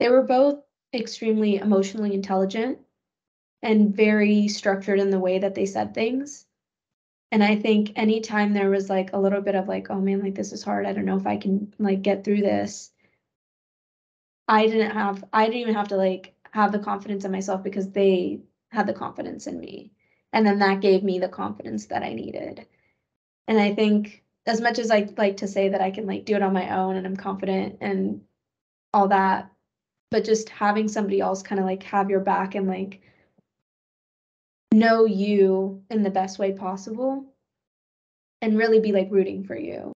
They were both extremely emotionally intelligent and very structured in the way that they said things. And I think anytime there was like a little bit of like, oh man, like this is hard. I don't know if I can like get through this. I didn't have, I didn't even have to like have the confidence in myself because they had the confidence in me. And then that gave me the confidence that I needed. And I think as much as I like to say that I can like do it on my own and I'm confident and all that, but just having somebody else kind of like have your back and like know you in the best way possible and really be like rooting for you